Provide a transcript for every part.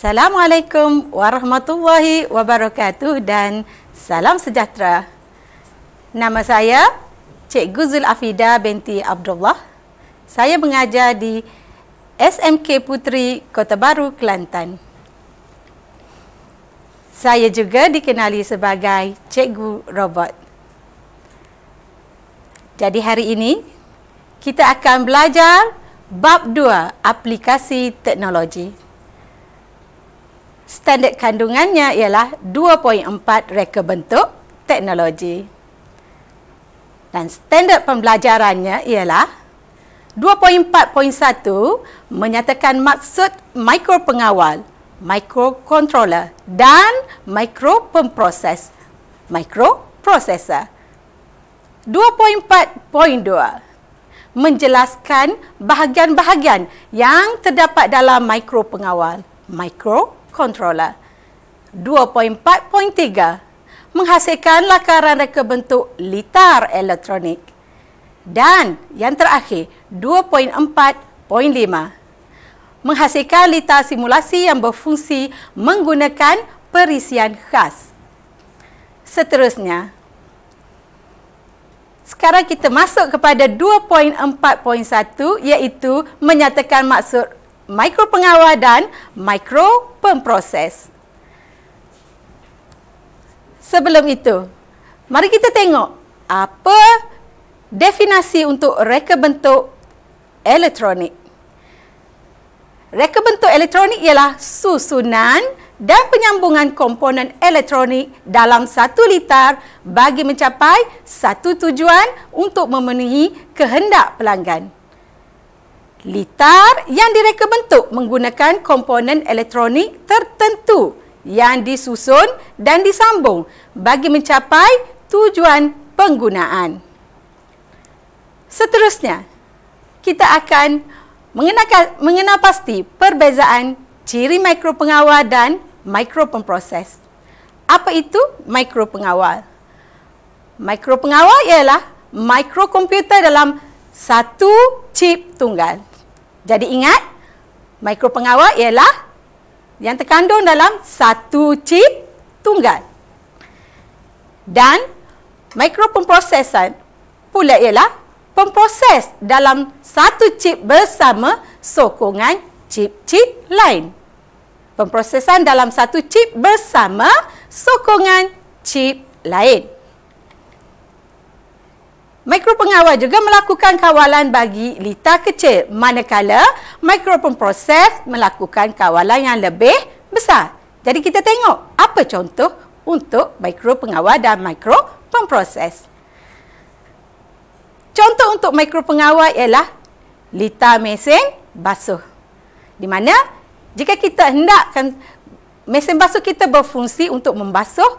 Assalamualaikum warahmatullahi wabarakatuh dan salam sejahtera. Nama saya Cik Guzul Afida binti Abdullah. Saya mengajar di SMK Putri Kota Baru, Kelantan. Saya juga dikenali sebagai Cikgu Robot. Jadi hari ini kita akan belajar bab 2 aplikasi teknologi. Standard kandungannya ialah 2.4 reka bentuk teknologi. Dan standard pembelajarannya ialah 2.4.1 menyatakan maksud mikropengawal, microcontroller dan micropemproses, microprocessor. 2.4.2 menjelaskan bahagian-bahagian yang terdapat dalam mikropengawal, micro controller. 2.4.3 menghasilkan lakaran reka bentuk litar elektronik. Dan yang terakhir 2.4.5 menghasilkan litar simulasi yang berfungsi menggunakan perisian khas. Seterusnya, sekarang kita masuk kepada 2.4.1 iaitu menyatakan maksud mikropengawal dan mikropemproses. Sebelum itu, mari kita tengok apa definisi untuk reka bentuk elektronik. Reka bentuk elektronik ialah susunan dan penyambungan komponen elektronik dalam satu litar bagi mencapai satu tujuan untuk memenuhi kehendak pelanggan. Litar yang direka bentuk menggunakan komponen elektronik tertentu yang disusun dan disambung bagi mencapai tujuan penggunaan. Seterusnya, kita akan mengenal, mengenal pasti perbezaan ciri mikropengawal dan mikropemproses. Apa itu mikropengawal? Mikropengawal ialah mikrokomputer dalam satu chip tunggal. Jadi ingat, mikropengawal ialah yang terkandung dalam satu chip tunggal. Dan mikropemprosesan pula ialah pemproses dalam satu chip bersama sokongan chip-chip lain. Pemprosesan dalam satu chip bersama sokongan chip lain. Mikropengawal juga melakukan kawalan bagi litar kecil manakala mikropemproses melakukan kawalan yang lebih besar. Jadi kita tengok apa contoh untuk mikropengawal dan mikropemproses. Contoh untuk mikropengawal ialah litar mesin basuh. Di mana jika kita hendakkan mesin basuh kita berfungsi untuk membasuh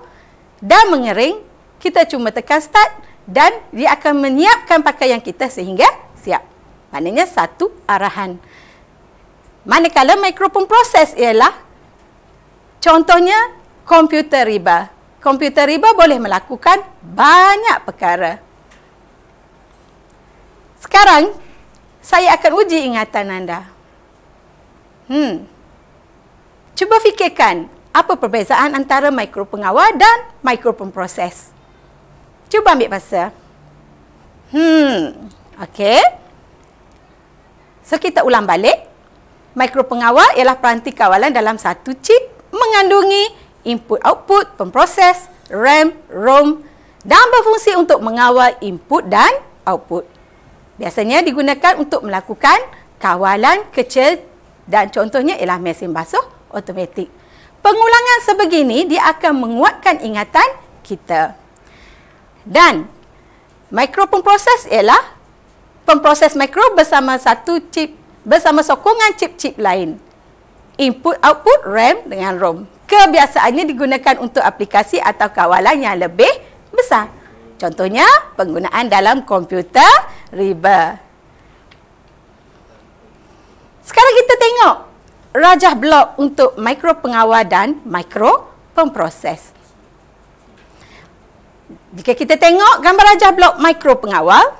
dan mengering, kita cuma tekan start dan dia akan menyiapkan pakaian kita sehingga siap. Maknanya satu arahan. Manakala mikropemproses ialah contohnya komputer riba. Komputer riba boleh melakukan banyak perkara. Sekarang saya akan uji ingatan anda. Hmm. Cuba fikirkan apa perbezaan antara mikropengawal dan mikropemproses. Cuba ambil masa. Hmm. Okey. So kita ulang balik. Mikropengawal ialah peranti kawalan dalam satu chip mengandungi input output, pemproses, RAM, ROM dan berfungsi untuk mengawal input dan output. Biasanya digunakan untuk melakukan kawalan kecil dan contohnya ialah mesin basuh automatik. Pengulangan sebegini dia akan menguatkan ingatan kita. Dan mikropemproses ialah pemproses mikro bersama satu chip bersama sokongan chip-chip lain. Input output RAM dengan ROM. Kebiasaannya digunakan untuk aplikasi atau kawalan yang lebih besar. Contohnya penggunaan dalam komputer riba. Sekarang kita tengok rajah blok untuk mikropengawal dan mikropemproses. Jika kita tengok gambar rajah blok mikro pengawal,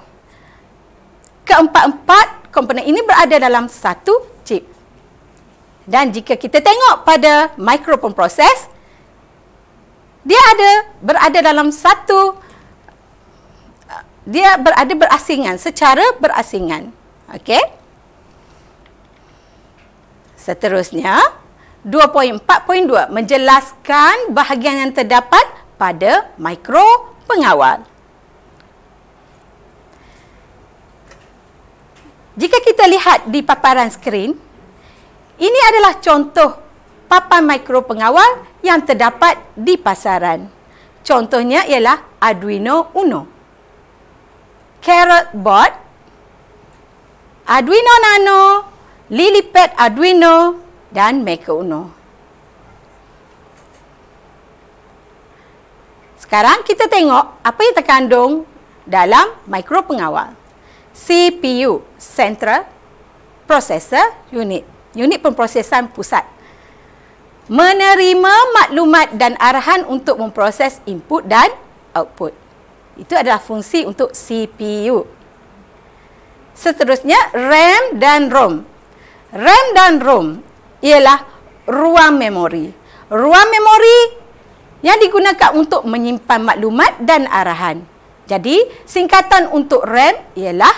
keempat-empat komponen ini berada dalam satu chip. Dan jika kita tengok pada microprocess, dia ada berada dalam satu dia berada berasingan secara berasingan. Okey. Seterusnya 2.4.2 menjelaskan bahagian yang terdapat pada mikro pengawal. Jika kita lihat di paparan skrin, ini adalah contoh papan mikro pengawal yang terdapat di pasaran. Contohnya ialah Arduino Uno, Carrot Board, Arduino Nano, Lilypad Arduino dan Maker Uno. Sekarang kita tengok apa yang terkandung dalam mikro pengawal. CPU, Central Processor Unit unit pemprosesan pusat menerima maklumat dan arahan untuk memproses input dan output. Itu adalah fungsi untuk CPU. Seterusnya RAM dan ROM. RAM dan ROM ialah ruang memori. Ruang memori yang digunakan untuk menyimpan maklumat dan arahan. Jadi, singkatan untuk RAM ialah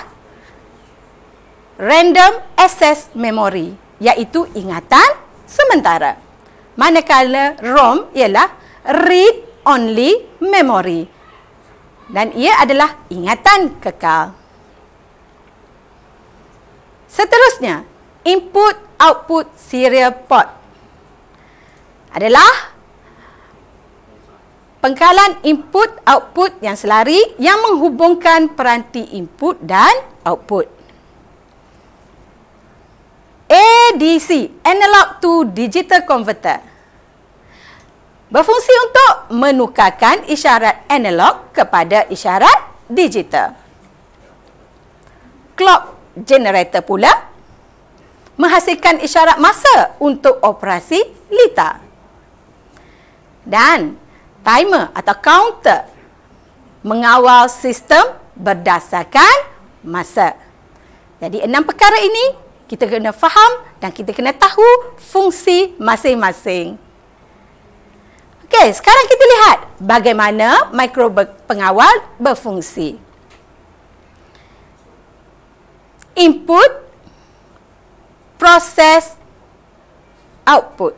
Random Access Memory iaitu ingatan sementara. Manakala ROM ialah read only memory. Dan ia adalah ingatan kekal. Seterusnya, input output serial port adalah pengkalan input output yang selari yang menghubungkan peranti input dan output. ADC, Analog to Digital Converter. Berfungsi untuk menukarkan isyarat analog kepada isyarat digital. Clock generator pula menghasilkan isyarat masa untuk operasi lita. Dan timer atau counter mengawal sistem berdasarkan masa. Jadi enam perkara ini kita kena faham dan kita kena tahu fungsi masing-masing. Okey, sekarang kita lihat bagaimana mikro pengawal berfungsi. Input, proses, output.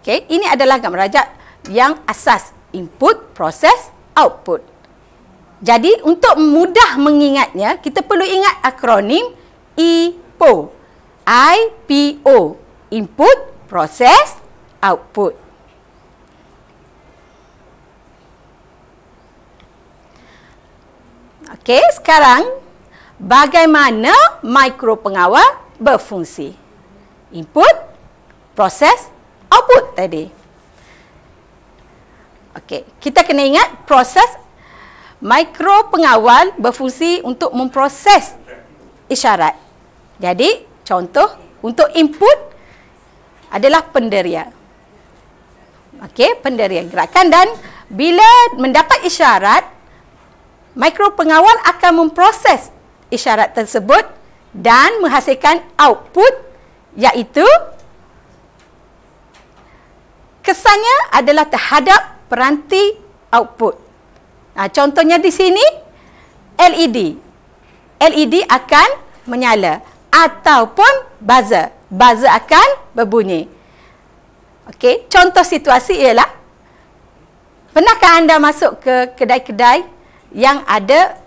Okey, ini adalah gambar rajak yang asas input, proses, output. Jadi untuk mudah mengingatnya, kita perlu ingat akronim IPO. IPO. Input, Process, Output. Okey, sekarang bagaimana mikro pengawal berfungsi? Input, proses, output tadi. Okey, kita kena ingat proses mikro pengawal berfungsi untuk memproses isyarat. Jadi, contoh untuk input adalah penderia. Okey, penderia gerakan dan bila mendapat isyarat, mikro pengawal akan memproses isyarat tersebut dan menghasilkan output iaitu kesannya adalah terhadap peranti output. Ha, contohnya di sini LED. LED akan menyala ataupun buzzer. Buzzer akan berbunyi. Okey, contoh situasi ialah pernahkah anda masuk ke kedai-kedai yang ada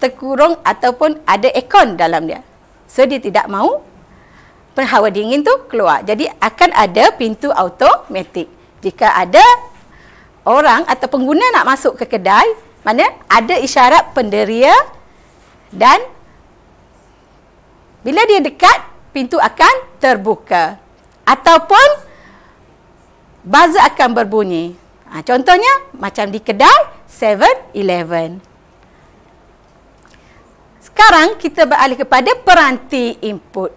terkurung ataupun ada aircon dalam dia? So dia tidak mahu hawa dingin tu keluar. Jadi akan ada pintu automatik. Jika ada orang atau pengguna nak masuk ke kedai, mana ada isyarat penderia dan bila dia dekat, pintu akan terbuka. Ataupun buzzer akan berbunyi. Ha, contohnya, macam di kedai 7-Eleven. Sekarang kita beralih kepada peranti input.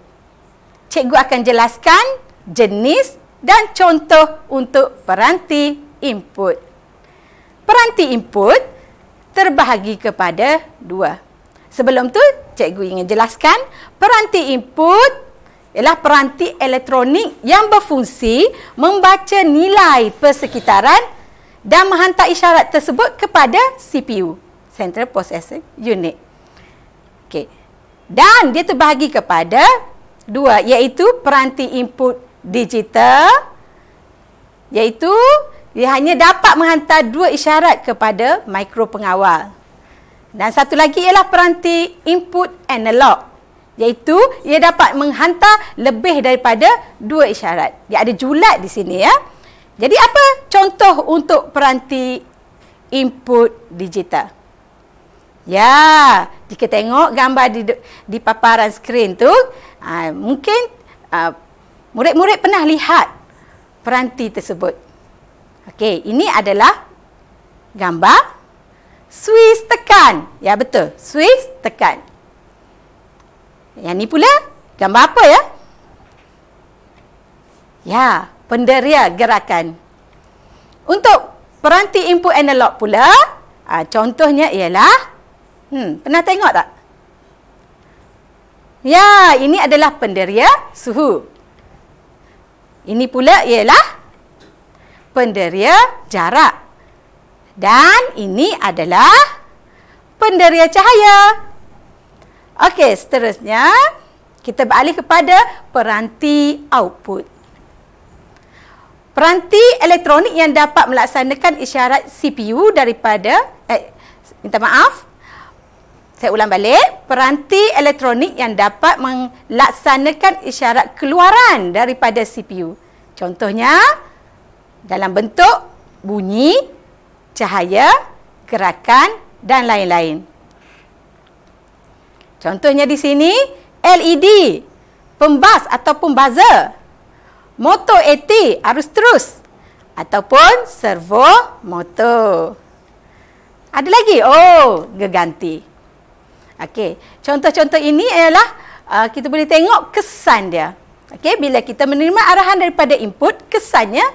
Cikgu akan jelaskan jenis dan contoh untuk peranti input. Peranti input terbahagi kepada dua. Sebelum tu, cikgu ingin jelaskan peranti input ialah peranti elektronik yang berfungsi membaca nilai persekitaran dan menghantar isyarat tersebut kepada CPU, Central Processing Unit. Okey. Dan dia terbahagi kepada dua iaitu peranti input digital iaitu dia hanya dapat menghantar dua isyarat kepada mikro pengawal. Dan satu lagi ialah peranti input analog iaitu ia dapat menghantar lebih daripada dua isyarat. Dia ada julat di sini ya. Jadi apa contoh untuk peranti input digital? Ya, jika tengok gambar di di paparan skrin tu, aa, mungkin aa, murid-murid pernah lihat peranti tersebut. Okey, ini adalah gambar Swiss tekan. Ya betul, Swiss tekan. Yang ni pula gambar apa ya? Ya, penderia gerakan. Untuk peranti input analog pula, aa, contohnya ialah hmm, pernah tengok tak? Ya, ini adalah penderia suhu. Ini pula ialah penderia jarak. Dan ini adalah penderia cahaya. Okey, seterusnya kita beralih kepada peranti output. Peranti elektronik yang dapat melaksanakan isyarat CPU daripada eh, minta maaf. Saya ulang balik, peranti elektronik yang dapat melaksanakan isyarat keluaran daripada CPU. Contohnya dalam bentuk bunyi, cahaya, gerakan dan lain-lain. Contohnya di sini LED, pembas ataupun buzzer, motor AT arus terus ataupun servo motor. Ada lagi? Oh, geganti. Okey, contoh-contoh ini ialah uh, kita boleh tengok kesan dia. Okey, bila kita menerima arahan daripada input, kesannya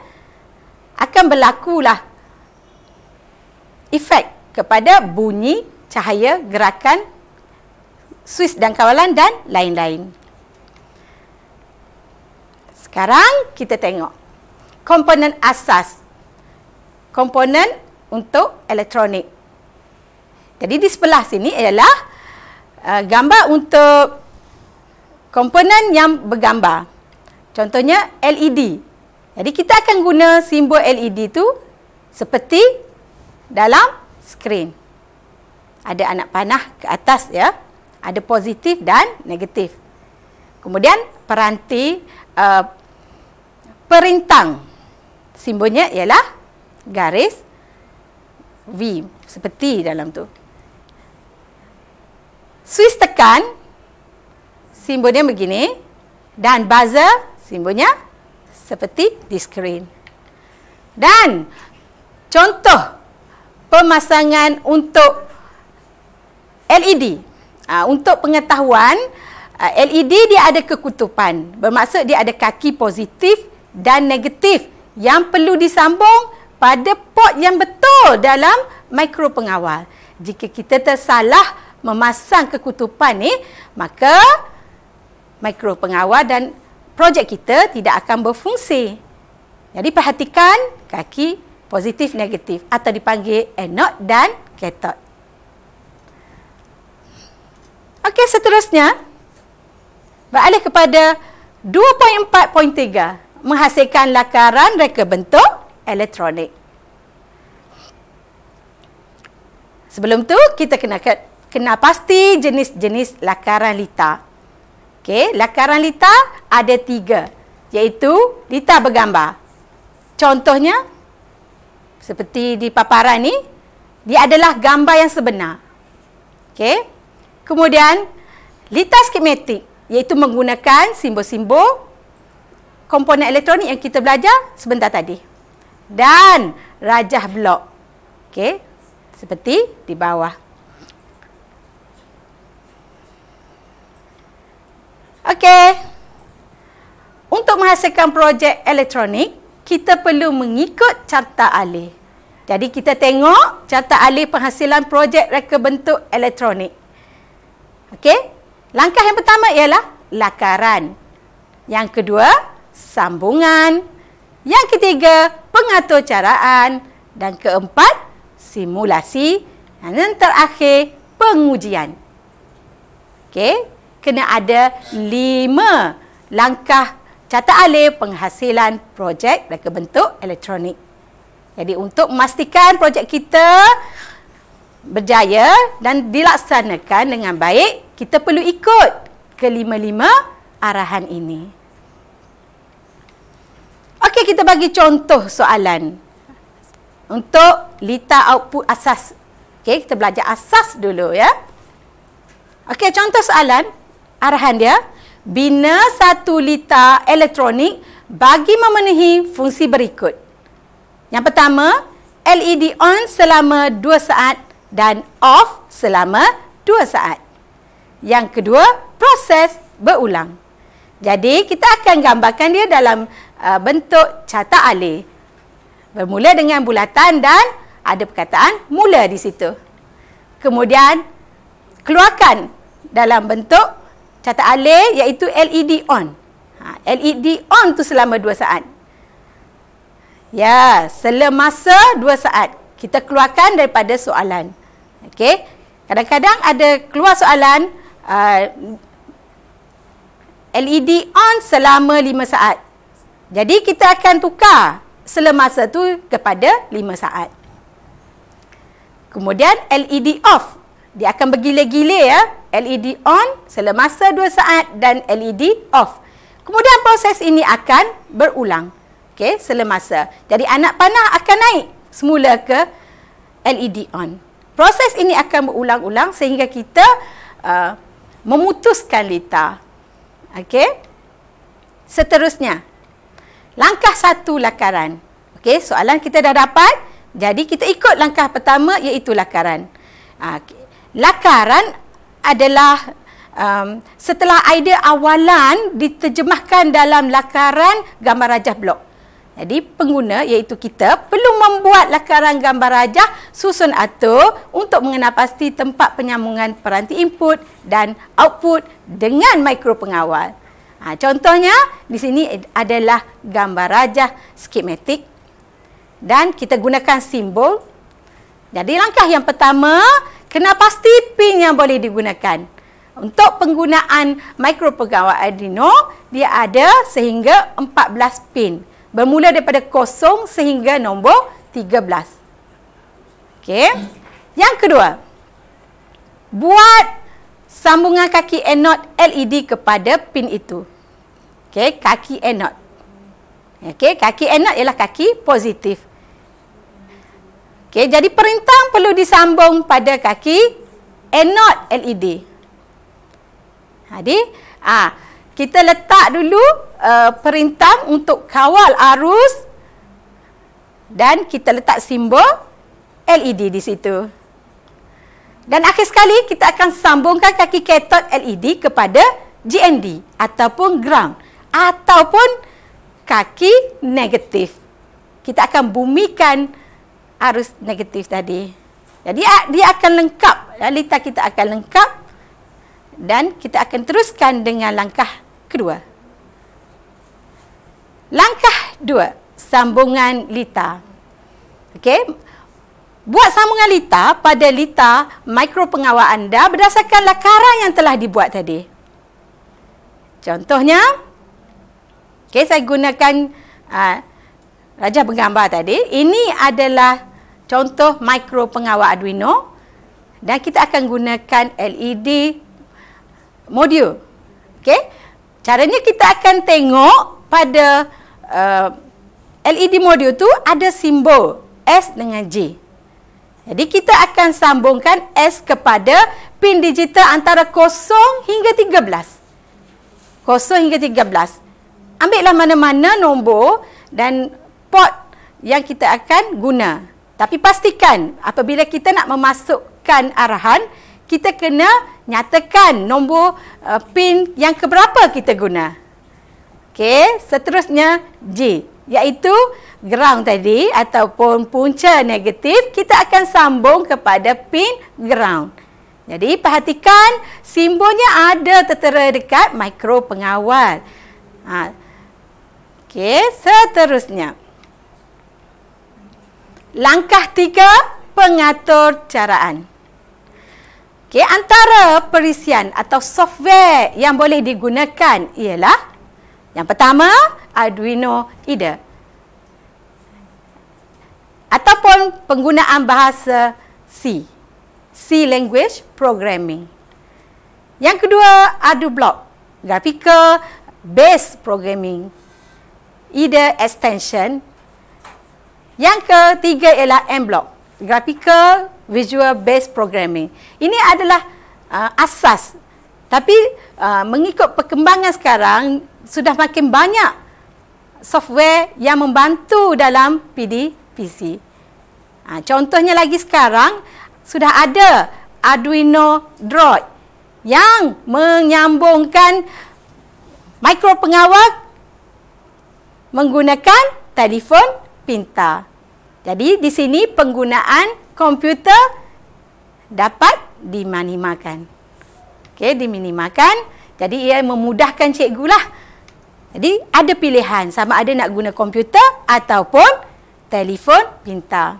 akan berlakulah efek kepada bunyi, cahaya, gerakan Swiss dan kawalan dan lain-lain. Sekarang kita tengok komponen asas. Komponen untuk elektronik. Jadi di sebelah sini ialah uh, gambar untuk komponen yang bergambar. Contohnya LED. Jadi kita akan guna simbol LED tu seperti dalam skrin. Ada anak panah ke atas ya ada positif dan negatif. Kemudian peranti uh, perintang simbolnya ialah garis V seperti dalam tu. Swiss tekan simbolnya begini dan buzzer simbolnya seperti di skrin. Dan contoh pemasangan untuk LED Uh, untuk pengetahuan, ah, LED dia ada kekutupan. Bermaksud dia ada kaki positif dan negatif yang perlu disambung pada port yang betul dalam mikro pengawal. Jika kita tersalah memasang kekutupan ni, maka mikro pengawal dan projek kita tidak akan berfungsi. Jadi perhatikan kaki positif negatif atau dipanggil anode dan cathode. Okey, seterusnya beralih kepada 2.4.3 menghasilkan lakaran reka bentuk elektronik. Sebelum tu kita kena kena pasti jenis-jenis lakaran lita. Okey, lakaran lita ada tiga iaitu lita bergambar. Contohnya seperti di paparan ni dia adalah gambar yang sebenar. Okey. Kemudian lita skematik iaitu menggunakan simbol-simbol komponen elektronik yang kita belajar sebentar tadi. Dan rajah blok. Okey, seperti di bawah. Okey. Untuk menghasilkan projek elektronik, kita perlu mengikut carta alih. Jadi kita tengok carta alih penghasilan projek reka bentuk elektronik. Okey? Langkah yang pertama ialah lakaran. Yang kedua, sambungan. Yang ketiga, pengatur caraan. Dan keempat, simulasi. Dan yang terakhir, pengujian. Okey, kena ada lima langkah catat alih penghasilan projek dan bentuk elektronik. Jadi untuk memastikan projek kita berjaya dan dilaksanakan dengan baik, kita perlu ikut kelima-lima arahan ini. Okey, kita bagi contoh soalan. Untuk lita output asas. Okey, kita belajar asas dulu ya. Okey, contoh soalan. Arahan dia. Bina satu lita elektronik bagi memenuhi fungsi berikut. Yang pertama, LED on selama 2 saat dan off selama 2 saat. Yang kedua, proses berulang. Jadi, kita akan gambarkan dia dalam uh, bentuk catat alih. Bermula dengan bulatan dan ada perkataan mula di situ. Kemudian, keluarkan dalam bentuk catat alih iaitu LED on. Ha, LED on tu selama 2 saat. Ya, selemasa 2 saat. Kita keluarkan daripada soalan. Okey. Kadang-kadang ada keluar soalan uh, LED on selama 5 saat. Jadi kita akan tukar selemasa tu kepada 5 saat. Kemudian LED off. Dia akan bergila-gila ya. LED on selemasa 2 saat dan LED off. Kemudian proses ini akan berulang. Okey, selemasa. Jadi anak panah akan naik semula ke LED on. Proses ini akan berulang-ulang sehingga kita uh, memutuskan lita. Okey. Seterusnya. Langkah satu lakaran. Okey, soalan kita dah dapat. Jadi kita ikut langkah pertama iaitu lakaran. Uh, lakaran adalah um, setelah idea awalan diterjemahkan dalam lakaran gambar rajah blok. Jadi pengguna iaitu kita perlu membuat lakaran gambar rajah susun atur untuk mengenal pasti tempat penyambungan peranti input dan output dengan mikro pengawal. Ha, contohnya di sini adalah gambar rajah skematik dan kita gunakan simbol. Jadi langkah yang pertama kena pasti pin yang boleh digunakan. Untuk penggunaan mikro pengawal Arduino dia ada sehingga 14 pin bermula daripada kosong sehingga nombor 13. Okey. Yang kedua, buat sambungan kaki anode LED kepada pin itu. Okey, kaki anode. Okey, kaki anode ialah kaki positif. Okey, jadi perintah perlu disambung pada kaki anode LED. Jadi, ah, kita letak dulu uh, perintah untuk kawal arus dan kita letak simbol LED di situ. Dan akhir sekali kita akan sambungkan kaki katot LED kepada GND ataupun ground ataupun kaki negatif. Kita akan bumikan arus negatif tadi. Jadi dia akan lengkap, realita kita akan lengkap dan kita akan teruskan dengan langkah kedua. Langkah dua, sambungan lita. Okey. Buat sambungan lita pada lita mikro pengawal anda berdasarkan lakaran yang telah dibuat tadi. Contohnya, okey saya gunakan uh, raja penggambar tadi. Ini adalah contoh mikro pengawal Arduino dan kita akan gunakan LED modul. Okey. Caranya kita akan tengok pada uh, LED modul tu ada simbol S dengan J. Jadi kita akan sambungkan S kepada pin digital antara 0 hingga 13. 0 hingga 13. Ambillah mana-mana nombor dan port yang kita akan guna. Tapi pastikan apabila kita nak memasukkan arahan, kita kena nyatakan nombor uh, pin yang keberapa kita guna. Okey, seterusnya J iaitu ground tadi ataupun punca negatif kita akan sambung kepada pin ground. Jadi perhatikan simbolnya ada tertera dekat mikro pengawal. Ha. Okey, seterusnya. Langkah tiga, pengatur caraan. Okey, antara perisian atau software yang boleh digunakan ialah yang pertama, Arduino IDE. Ataupun penggunaan bahasa C. C language programming. Yang kedua, ArduBlock. Graphical Based Programming. IDE Extension. Yang ketiga ialah M-Block. Graphical Visual Based Programming. Ini adalah uh, asas. Tapi uh, mengikut perkembangan sekarang, sudah makin banyak software yang membantu dalam PDPC. Ha, contohnya lagi sekarang, sudah ada Arduino Droid yang menyambungkan mikro pengawal menggunakan telefon pintar. Jadi di sini penggunaan komputer dapat diminimalkan. Okey, diminimalkan. Jadi ia memudahkan cikgu lah. Jadi ada pilihan sama ada nak guna komputer ataupun telefon pintar.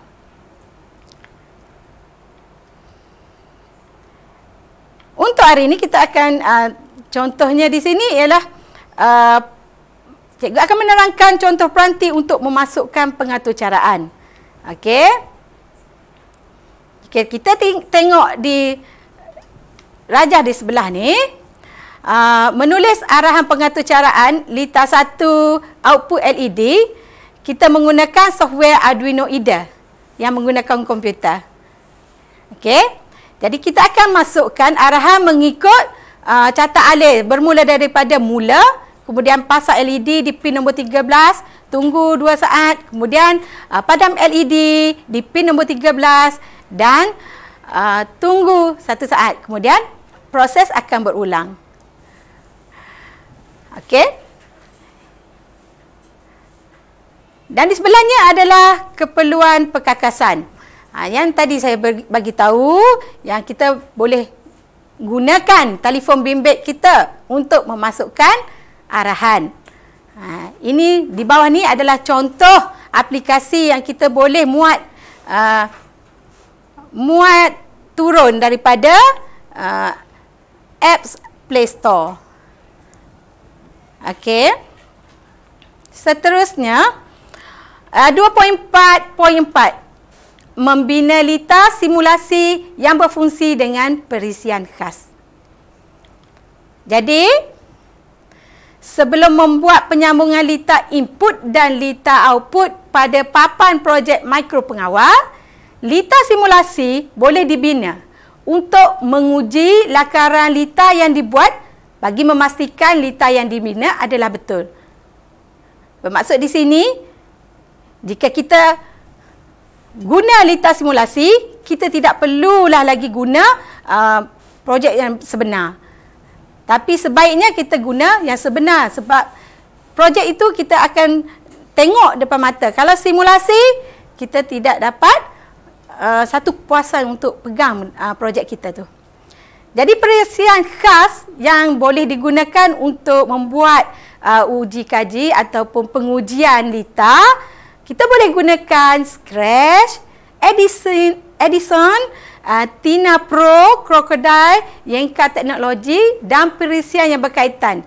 Untuk hari ini kita akan uh, contohnya di sini ialah uh, cikgu akan menerangkan contoh peranti untuk memasukkan pengatur caraan. Okey. Okay, kita tengok di rajah di sebelah ni uh, menulis arahan pengatur caraan lita 1 output LED kita menggunakan software Arduino IDE yang menggunakan komputer. Okey. Jadi kita akan masukkan arahan mengikut uh, catat alih bermula daripada mula kemudian pasang LED di pin nombor 13 tunggu 2 saat kemudian uh, padam LED di pin nombor 13 dan uh, tunggu 1 saat kemudian proses akan berulang. Okey. Dan di sebelahnya adalah keperluan perkakasan. Ha, yang tadi saya bagi tahu yang kita boleh gunakan telefon bimbit kita untuk memasukkan arahan. Ha, ini di bawah ni adalah contoh aplikasi yang kita boleh muat uh, muat turun daripada uh, apps Play Store. Okey. Seterusnya uh, 2.4.4 membina lita simulasi yang berfungsi dengan perisian khas. Jadi, sebelum membuat penyambungan lita input dan lita output pada papan projek mikro pengawal, lita simulasi boleh dibina untuk menguji lakaran lita yang dibuat bagi memastikan lita yang dibina adalah betul. Bermaksud di sini, jika kita guna lita simulasi, kita tidak perlulah lagi guna uh, projek yang sebenar. Tapi sebaiknya kita guna yang sebenar sebab projek itu kita akan tengok depan mata. Kalau simulasi, kita tidak dapat uh, satu kepuasan untuk pegang uh, projek kita tu. Jadi perisian khas yang boleh digunakan untuk membuat uh, uji kaji ataupun pengujian lita kita boleh gunakan Scratch, Edison, Edison uh, Tina Pro, Crocodile, Yenka Teknologi dan perisian yang berkaitan.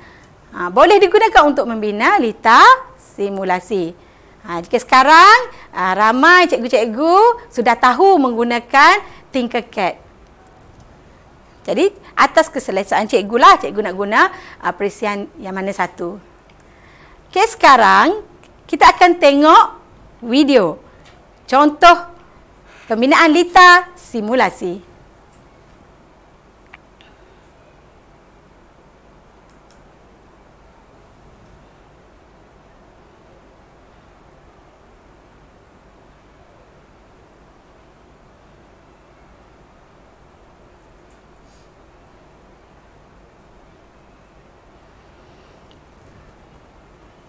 Uh, boleh digunakan untuk membina lita simulasi. Uh, jika sekarang uh, ramai cikgu-cikgu sudah tahu menggunakan Tinkercad. Jadi atas keselesaan cikgu lah cikgu nak guna uh, perisian yang mana satu. Okey sekarang kita akan tengok video. Contoh pembinaan lita simulasi.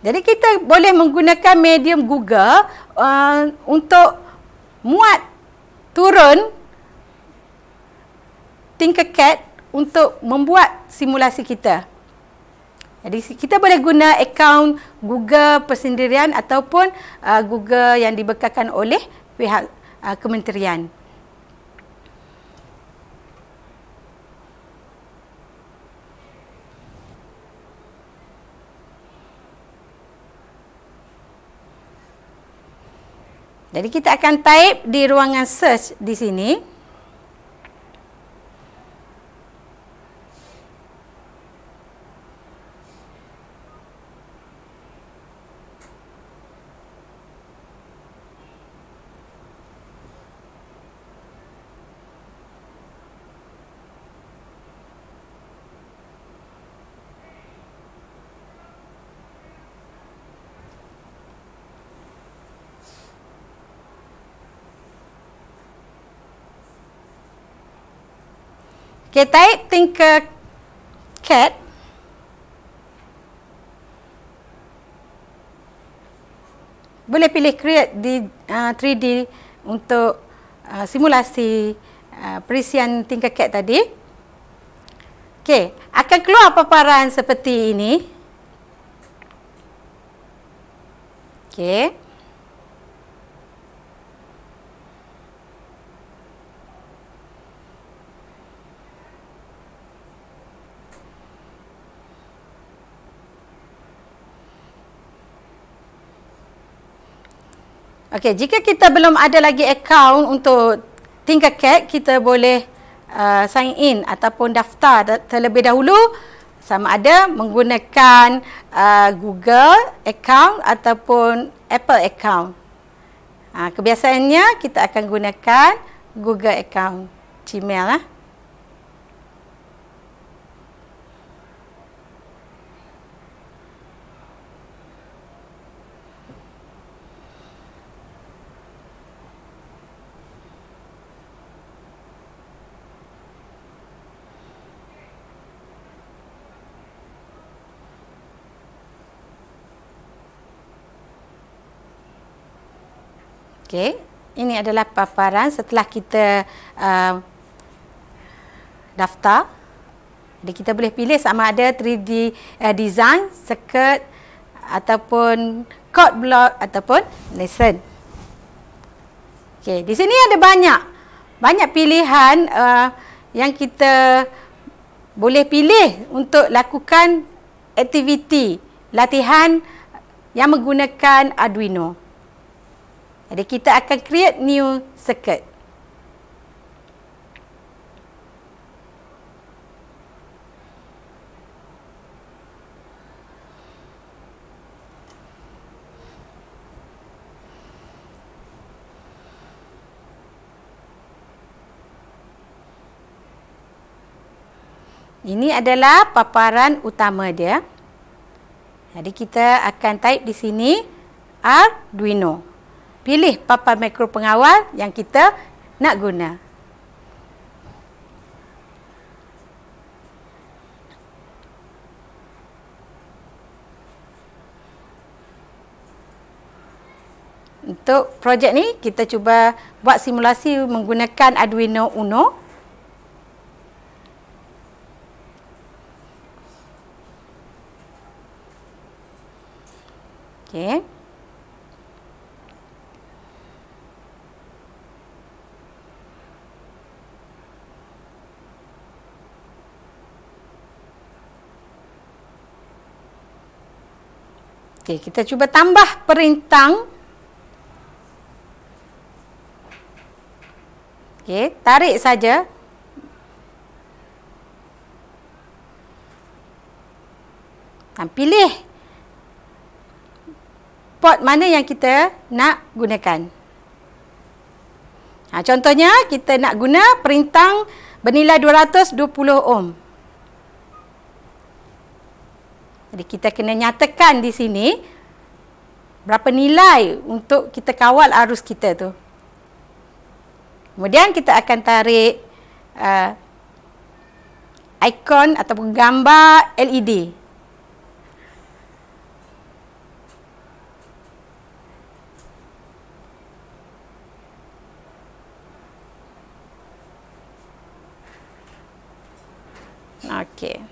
Jadi kita boleh menggunakan medium Google uh, untuk muat turun Tinkercad untuk membuat simulasi kita. Jadi kita boleh guna akaun Google persendirian ataupun uh, Google yang dibekalkan oleh pihak uh, kementerian. Jadi kita akan type di ruangan search di sini. Okay, type Tinker Cat. Boleh pilih create di uh, 3D untuk uh, simulasi uh, perisian Tinker Cat tadi. Okay, akan keluar paparan seperti ini. Okay. Okey, jika kita belum ada lagi akaun untuk Tinkercad, kita boleh uh, sign in ataupun daftar terlebih dahulu sama ada menggunakan uh, Google account ataupun Apple account. Uh, kebiasaannya kita akan gunakan Google account Gmail lah. Okey, ini adalah paparan setelah kita uh, daftar. Jadi kita boleh pilih sama ada 3D uh, design, circuit ataupun code block ataupun lesson. Okey, di sini ada banyak banyak pilihan uh, yang kita boleh pilih untuk lakukan aktiviti latihan yang menggunakan Arduino. Jadi kita akan create new circuit. Ini adalah paparan utama dia. Jadi kita akan type di sini Arduino pilih papan makro pengawal yang kita nak guna. Untuk projek ni kita cuba buat simulasi menggunakan Arduino Uno. Okay. Okey, kita cuba tambah perintang. Okey, tarik saja. Dan pilih port mana yang kita nak gunakan. Ha, contohnya, kita nak guna perintang bernilai 220 ohm. Jadi kita kena nyatakan di sini berapa nilai untuk kita kawal arus kita tu. Kemudian kita akan tarik uh, ikon ataupun gambar LED. Okay.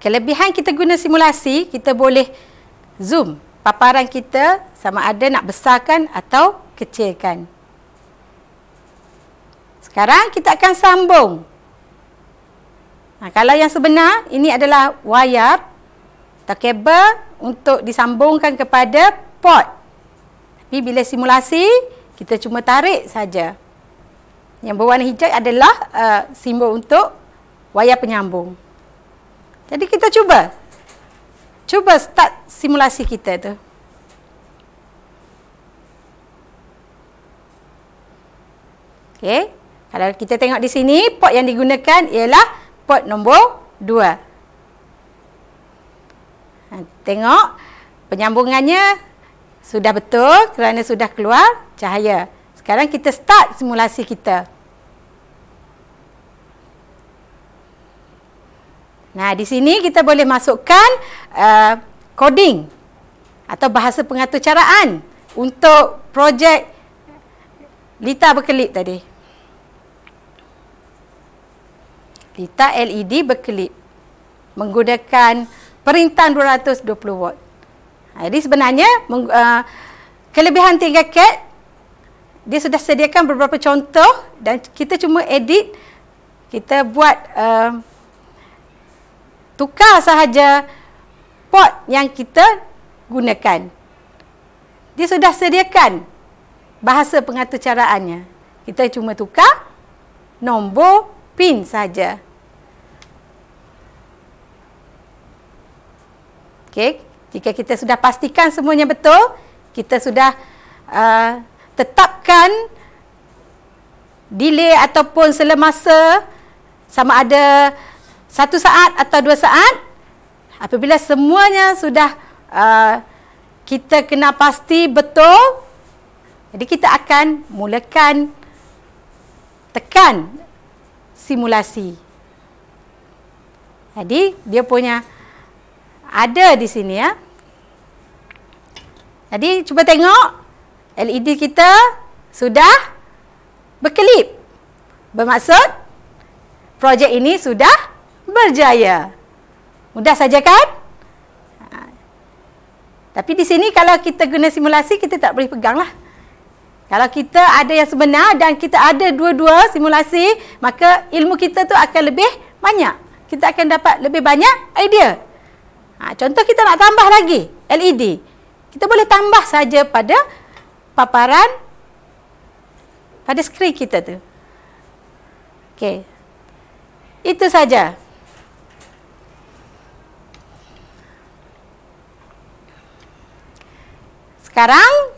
Kelebihan kita guna simulasi, kita boleh zoom paparan kita sama ada nak besarkan atau kecilkan. Sekarang kita akan sambung. Nah, kalau yang sebenar, ini adalah wayar atau kabel untuk disambungkan kepada port. Tapi bila simulasi, kita cuma tarik saja. Yang berwarna hijau adalah uh, simbol untuk wayar penyambung. Jadi kita cuba. Cuba start simulasi kita tu. Okey. Kalau kita tengok di sini, port yang digunakan ialah port nombor 2. Ha, tengok penyambungannya sudah betul kerana sudah keluar cahaya. Sekarang kita start simulasi kita. Nah, di sini kita boleh masukkan uh, coding atau bahasa pengatur caraan untuk projek Lita berkelip tadi. Lita LED berkelip menggunakan perintah 220 watt. Jadi sebenarnya uh, kelebihan 3 cat dia sudah sediakan beberapa contoh dan kita cuma edit kita buat uh, tukar sahaja port yang kita gunakan. Dia sudah sediakan bahasa pengatur caraannya. Kita cuma tukar nombor pin saja. Okey, jika kita sudah pastikan semuanya betul, kita sudah uh, tetapkan delay ataupun selemasa sama ada satu saat atau dua saat apabila semuanya sudah uh, kita kena pasti betul jadi kita akan mulakan tekan simulasi. Jadi dia punya ada di sini ya. Jadi cuba tengok LED kita sudah berkelip. Bermaksud projek ini sudah berjaya. Mudah saja kan? Ha. Tapi di sini kalau kita guna simulasi, kita tak boleh pegang lah. Kalau kita ada yang sebenar dan kita ada dua-dua simulasi, maka ilmu kita tu akan lebih banyak. Kita akan dapat lebih banyak idea. Ha, contoh kita nak tambah lagi LED. Kita boleh tambah saja pada paparan pada skrin kita tu. Okey. Itu saja. Sekarang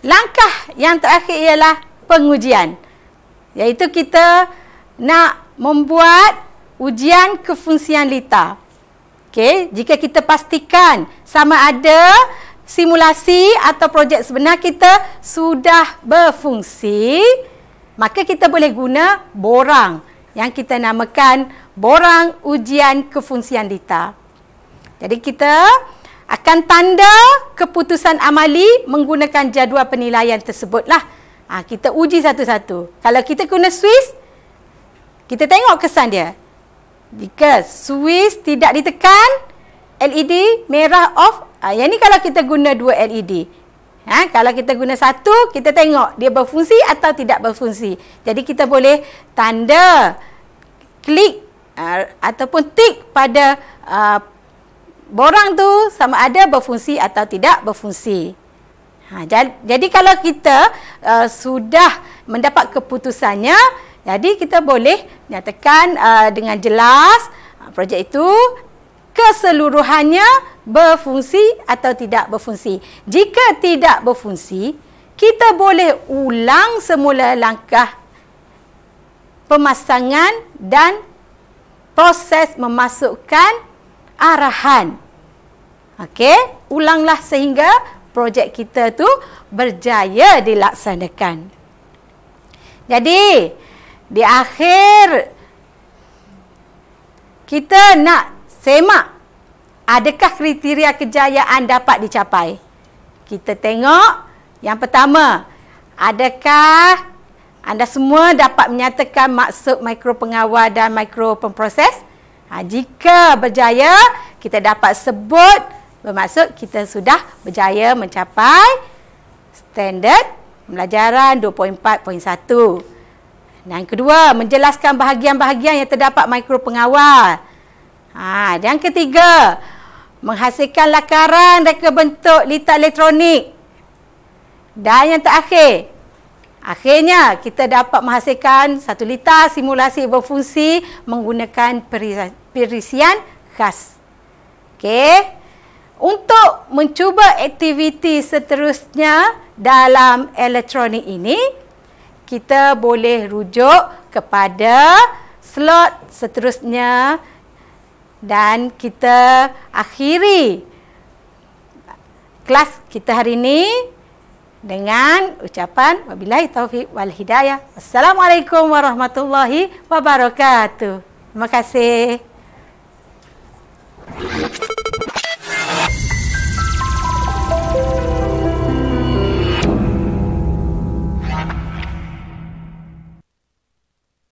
langkah yang terakhir ialah pengujian. Iaitu kita nak membuat ujian kefungsian lita. Okey, jika kita pastikan sama ada simulasi atau projek sebenar kita sudah berfungsi, maka kita boleh guna borang yang kita namakan borang ujian kefungsian lita. Jadi kita akan tanda keputusan amali menggunakan jadual penilaian tersebutlah. Ha, kita uji satu-satu. Kalau kita guna Swiss, kita tengok kesan dia. Jika Swiss tidak ditekan, LED merah off. Ha, yang ni kalau kita guna dua LED. Ha, kalau kita guna satu, kita tengok dia berfungsi atau tidak berfungsi. Jadi kita boleh tanda klik uh, ataupun tik pada uh, borang tu sama ada berfungsi atau tidak berfungsi. Ha, jadi, kalau kita uh, sudah mendapat keputusannya, jadi kita boleh nyatakan uh, dengan jelas uh, projek itu keseluruhannya berfungsi atau tidak berfungsi. Jika tidak berfungsi, kita boleh ulang semula langkah pemasangan dan proses memasukkan arahan. Okey, ulanglah sehingga projek kita tu berjaya dilaksanakan. Jadi, di akhir kita nak semak adakah kriteria kejayaan dapat dicapai. Kita tengok yang pertama, adakah Anda semua dapat menyatakan maksud mikropengawal dan mikropemproses. Ha, jika berjaya, kita dapat sebut bermaksud kita sudah berjaya mencapai standard pembelajaran 2.4.1. Dan kedua, menjelaskan bahagian-bahagian yang terdapat mikropengawal. Ha, yang ketiga, menghasilkan lakaran dan bentuk litar elektronik. Dan yang terakhir, akhirnya kita dapat menghasilkan satu litar simulasi berfungsi menggunakan perisian khas. Okey. Untuk mencuba aktiviti seterusnya dalam elektronik ini, kita boleh rujuk kepada slot seterusnya dan kita akhiri kelas kita hari ini dengan ucapan wabillahi taufiq wal hidayah. Assalamualaikum warahmatullahi wabarakatuh. Terima kasih.